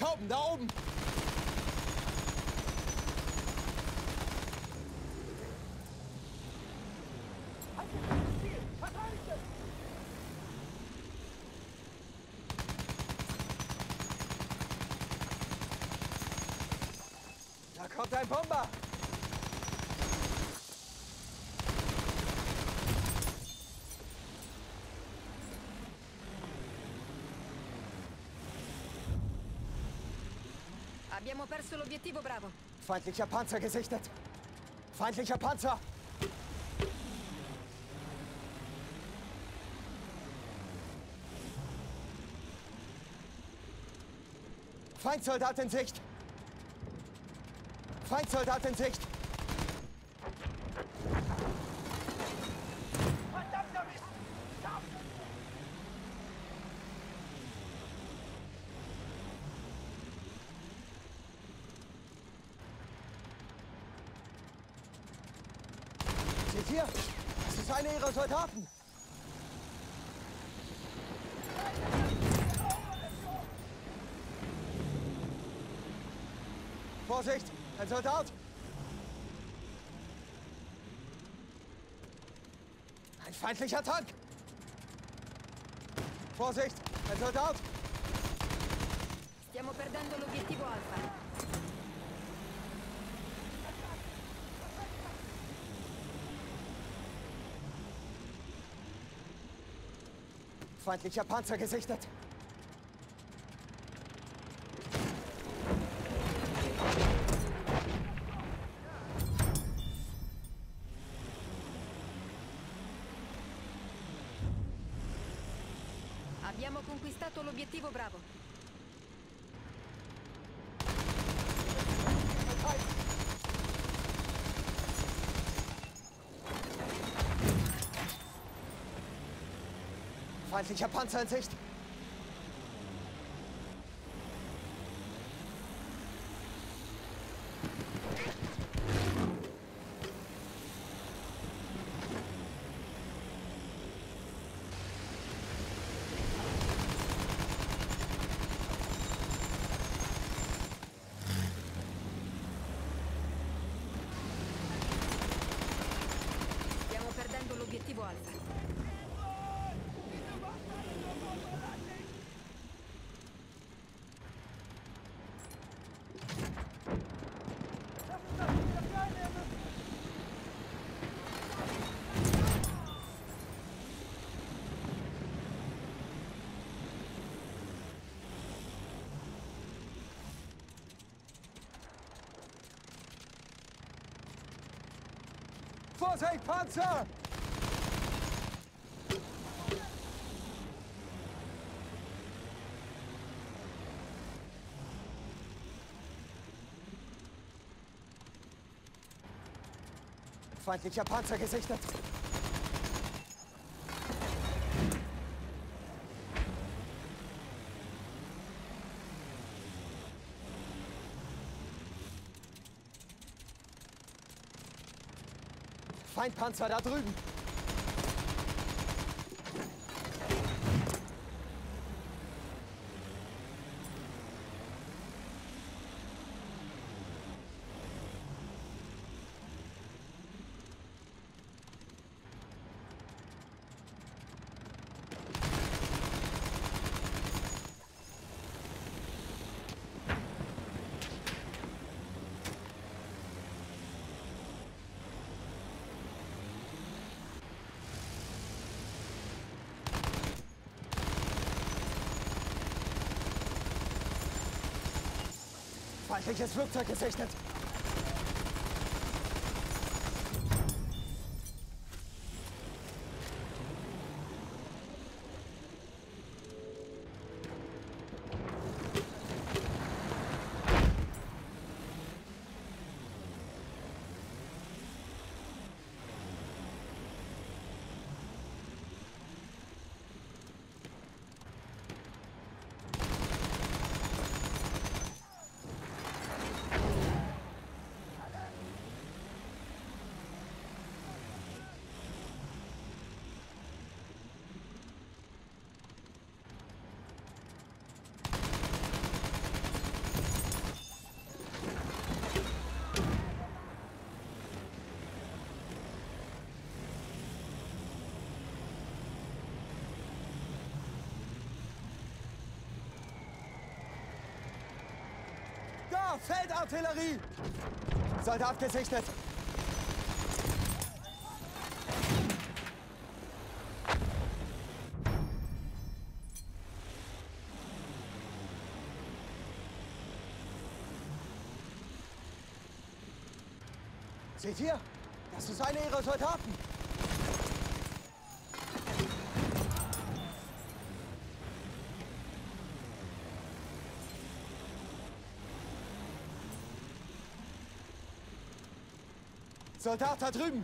Tauben, da oben! Da kommt ein Bomber! Abbiamo perso l'obiettivo Bravo. Feindlicher Panzer gesichtet! Feindlicher Panzer! Feindsoldat in Sicht! Feindsoldat in Sicht! Seht ihr? Das ist einer ihrer Soldaten! Vorsicht! Ein Soldat! Ein feindlicher Tank! Vorsicht! Ein Soldat! Stiamo perdendo l'obiettivo Alfa. Feindlicher Panzer gesichtet! Abbiamo conquistato l'obiettivo Bravo. Feindlicher Panzer in Sicht! Stiamo perdendo l'obiettivo Alfa. Vorsicht, Panzer! Feindlicher Panzer gesichtet! Feindpanzer da drüben! Feindliches Flugzeug gesichtet! Da, Feldartillerie! Soldat gesichtet! Seht ihr? Das ist einer ihrer Soldaten. Soldat da drüben!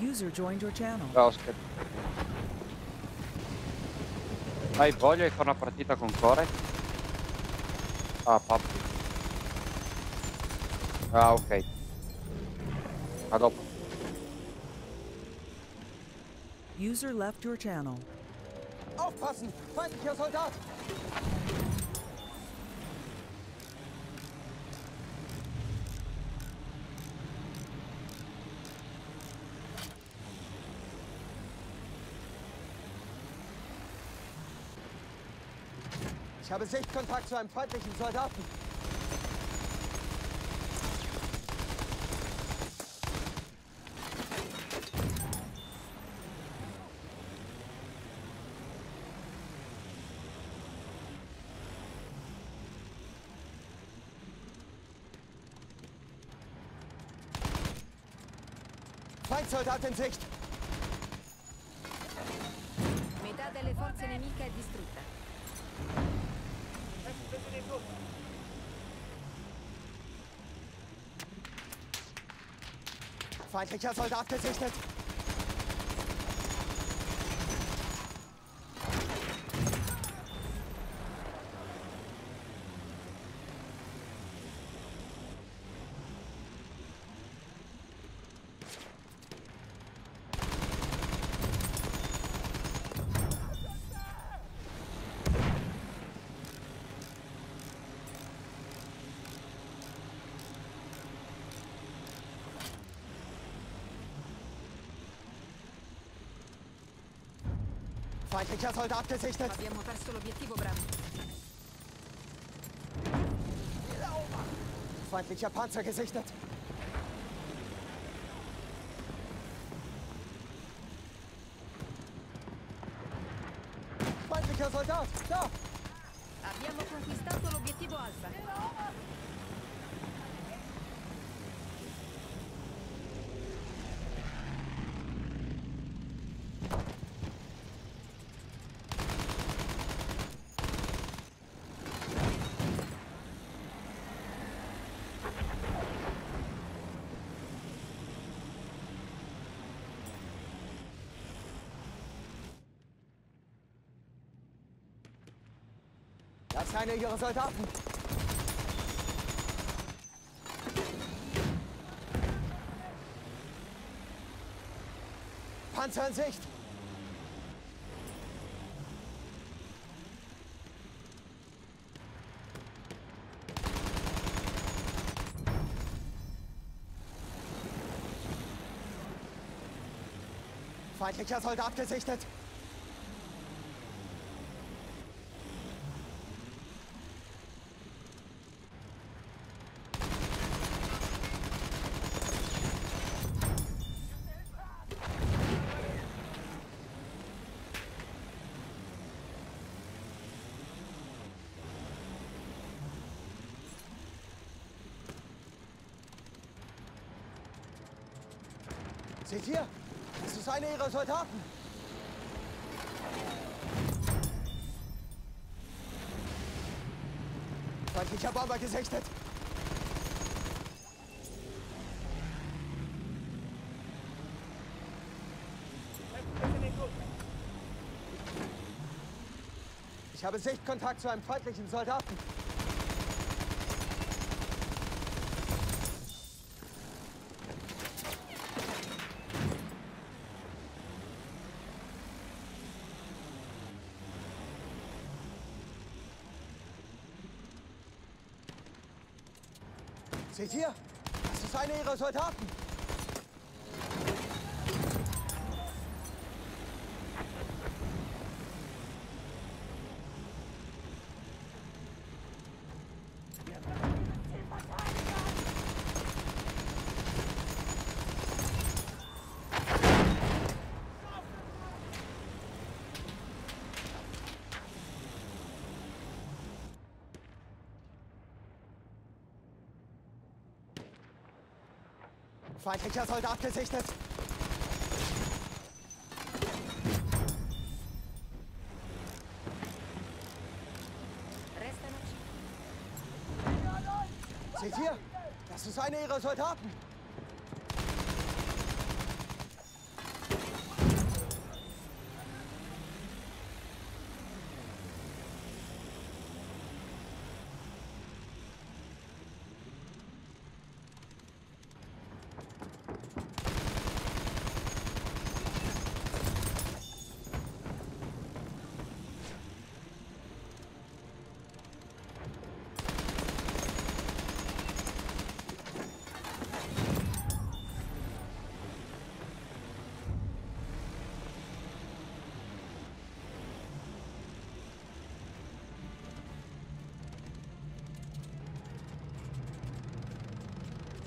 User joined your channel. Scherzo. Hai voglia di fare una partita con Core? Ah, PUBG. Ah, ok. A dopo. User left your channel. Aufpassen! Feindlicher Soldat! Ich habe Sichtkontakt zu einem feindlichen Soldaten. Feindsoldat in Sicht! Metà delle forze nemiche è distrutta. Feindlicher Soldat gesichtet! Feindlicher Soldat gesichtet! Abbiamo perso l'obiettivo Bravo. Feindlicher Panzer gesichtet! Feindlicher Soldat! Da! Abbiamo conquistato l'obiettivo Alfa. Das ist einer ihrer Soldaten! Panzer in Sicht! Feindlicher Soldat gesichtet! Seht ihr? Das ist einer ihrer Soldaten. Feindlicher Bomber gesichtet. Ich habe Sichtkontakt zu einem feindlichen Soldaten. Ihr? Das ist einer ihrer Soldaten. Feindlicher Soldat gesichtet. Seht ihr? Das ist einer ihrer Soldaten.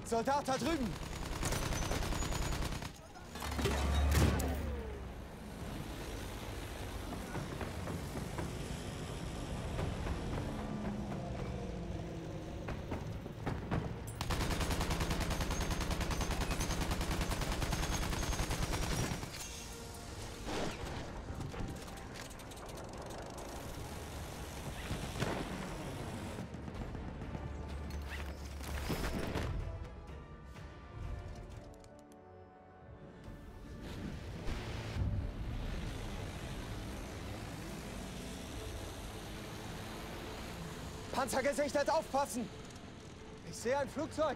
Soldat da drüben. Panzer gesichtet, aufpassen! Ich sehe ein Flugzeug.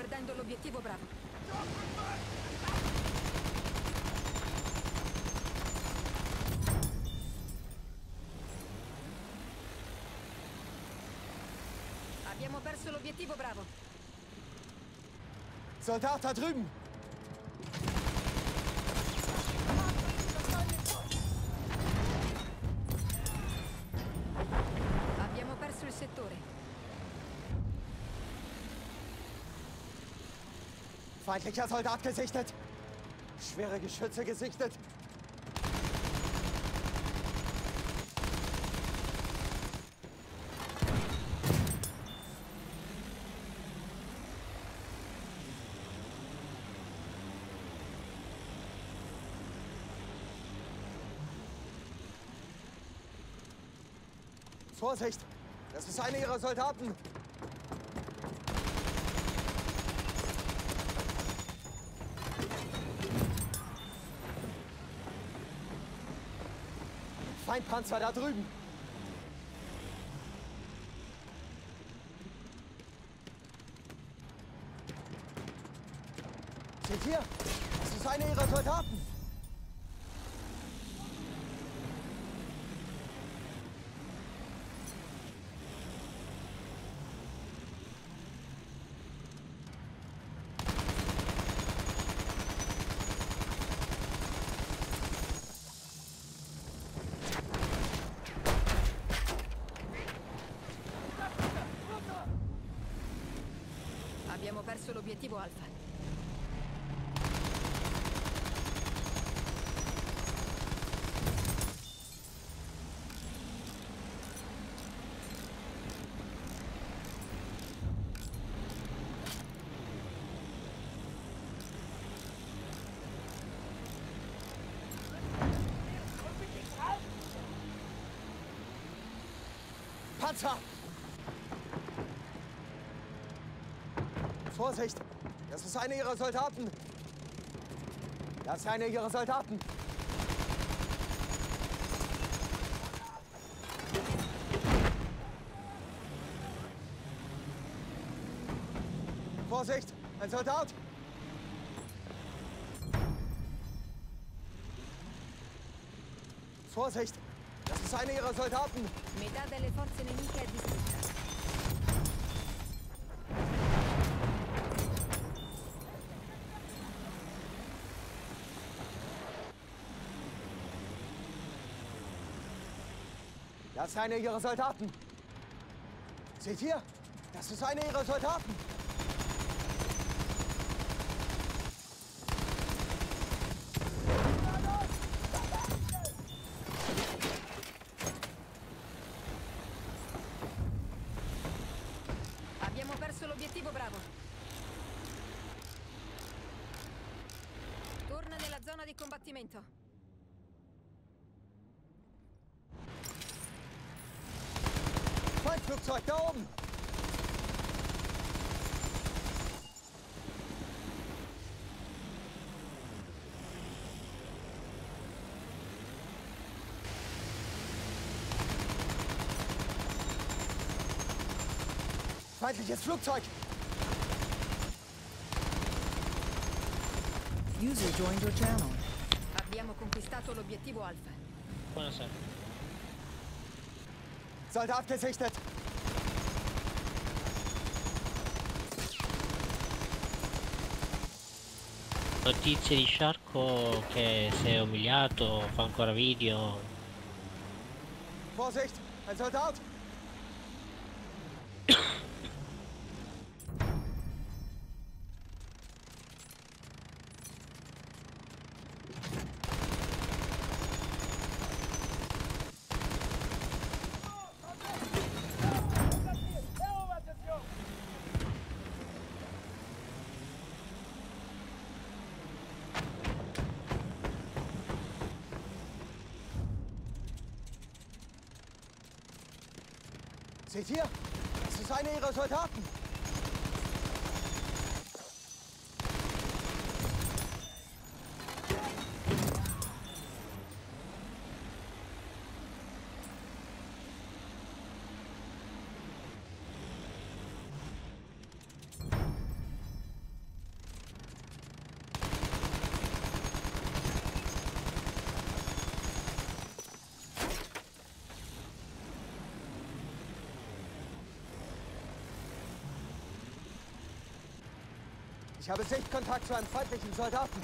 Perdendo l'obiettivo Bravo. Abbiamo perso l'obiettivo Bravo. Soldat da drüben. Feindlicher Soldat gesichtet. Schwere Geschütze gesichtet. Vorsicht! Das ist einer ihrer Soldaten. Feindpanzer da drüben. Seht ihr? Das ist einer ihrer Soldaten. Perso l'obiettivo Alfa. Panzer! Vorsicht! Das ist einer ihrer Soldaten! Das ist einer ihrer Soldaten! Vorsicht! Ein Soldat! Vorsicht! Das ist einer ihrer Soldaten! Metà delle forze nemiche è distrutta. Ist einer ihrer Soldaten. Seht ihr? Das ist einer ihrer Soldaten. Abbiamo perso l'obiettivo Bravo. Torna nella zona di combattimento. Feindflugzeug da oben. Feindliches Flugzeug. User joined your channel. Abbiamo conquistato l'obiettivo Alfa. Buonasera. Soldat gesichtet. Notizie di Sharko che si è umiliato, fa ancora video. Vorsicht, ein Soldat. Seht ihr? Das ist einer ihrer Soldaten. Habe Sichtkontakt zu einem feindlichen Soldaten.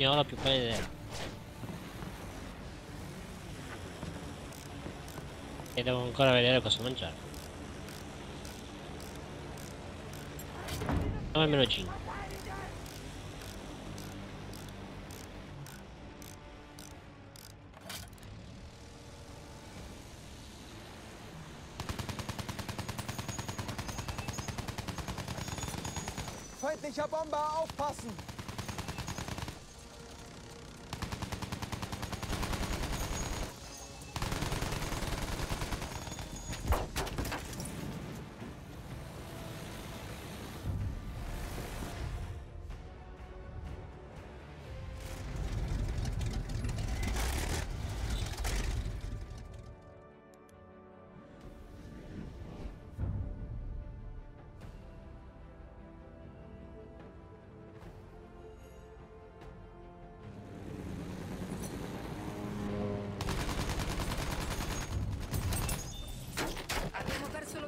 Ne ho la più pallida idea. E devo ancora vedere cosa mangiare. 9 meno 5. Feindlicher Bomber, aufpassen!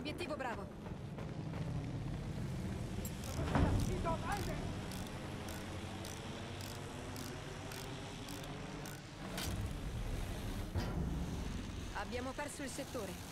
Obiettivo bravo. Abbiamo perso il settore.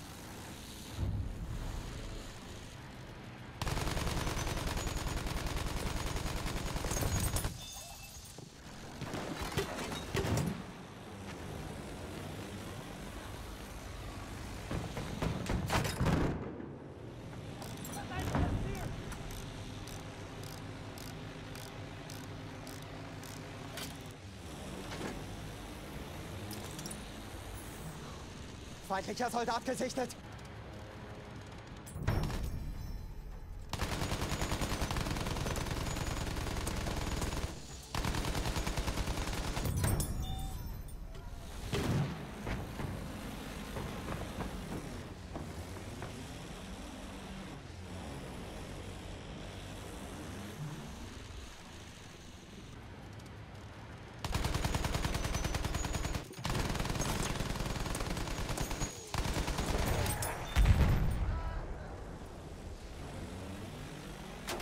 Feindlicher Soldat gesichtet.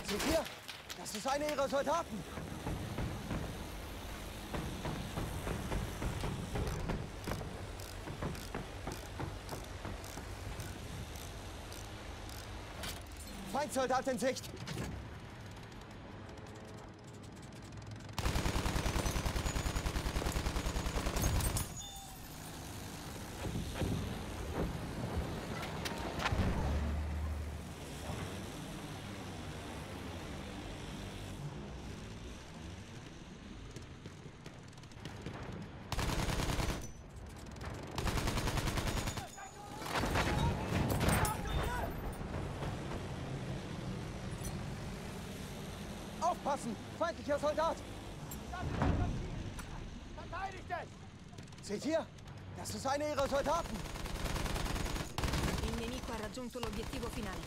Seht ihr? Das ist einer ihrer Soldaten. Feindsoldat in Sicht. Aufpassen! Feindlicher Soldat! Verteidigt es! Seht ihr? Das ist einer ihrer Soldaten. Il nemico ha raggiunto l'obiettivo finale.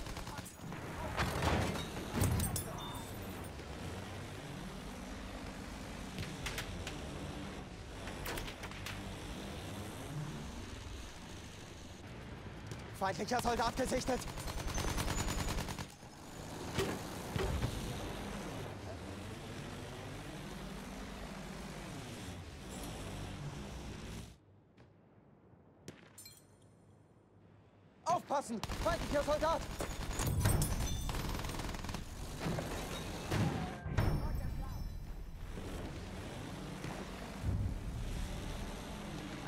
Feindlicher Soldat gesichtet. Feindlicher Soldat!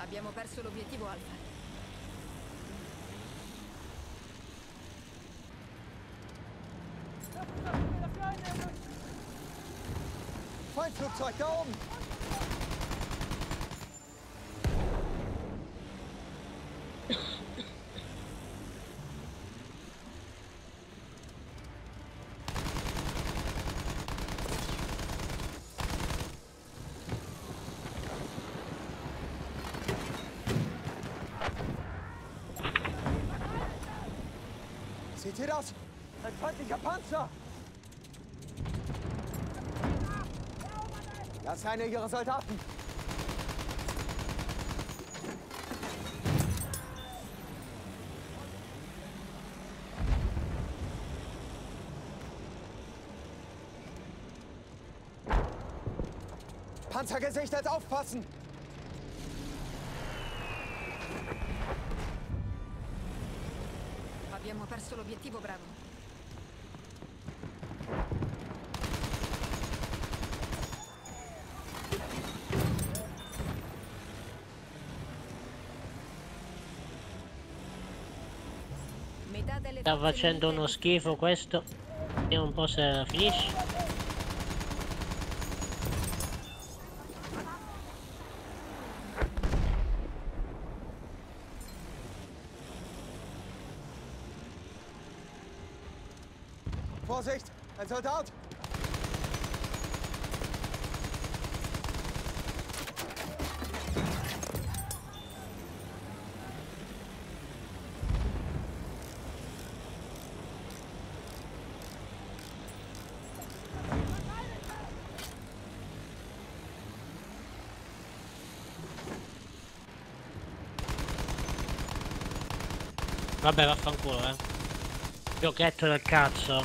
Abbiamo perso l'obiettivo Alfa. Feindflugzeug da oben! Seht ihr das? Ein feindlicher Panzer! Das ist einer ihrer Soldaten. Panzer gesichtet, aufpassen! Perso l'obiettivo Bravo. Sta facendo uno schifo questo. Vediamo un po' se finisce. Vorsicht! Ein Soldat! Vabbè, vaffanculo, eh. Giochetto del cazzo.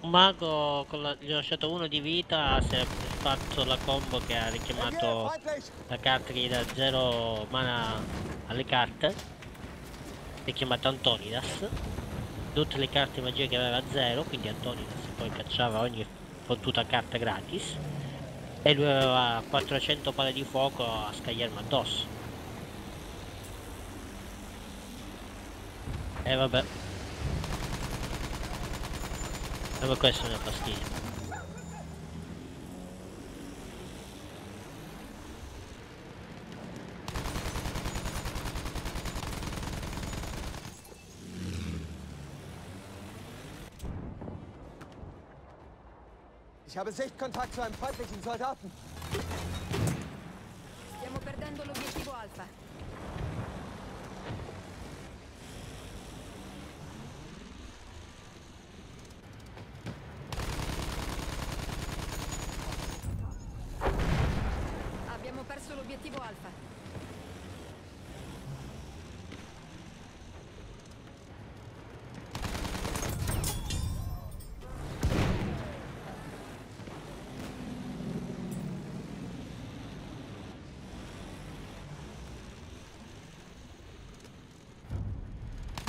Un mago con la, gli ho lasciato uno di vita, si è fatto la combo che ha richiamato la carta che gli dà 0 mana alle carte. Richiamato Antonidas. Tutte le carte magie che aveva 0, quindi Antonidas poi cacciava ogni fottuta carta gratis. E lui aveva 400 palle di fuoco a scagliarmi addosso. E vabbè. E questo mi ha fastidio. Habe Sichtkontakt zu einem feindlichen Soldaten.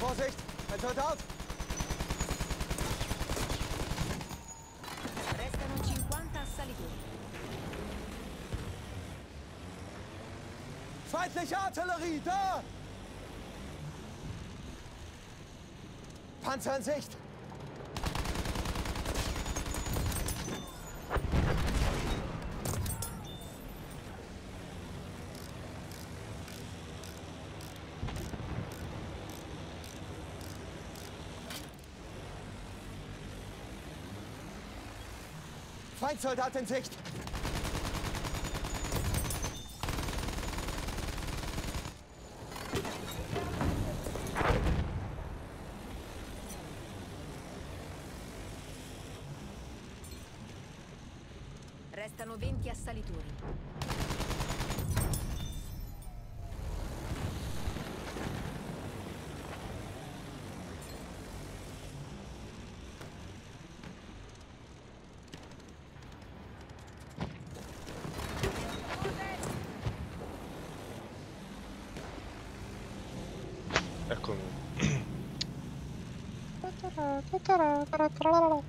Vorsicht! Ein Soldat! Restano 50 assalitori. Feindliche Artillerie! Da! Panzer in Sicht! Feindsoldat in Sicht! Restano 20 assalitori. 따라 따라 따라 따라 따라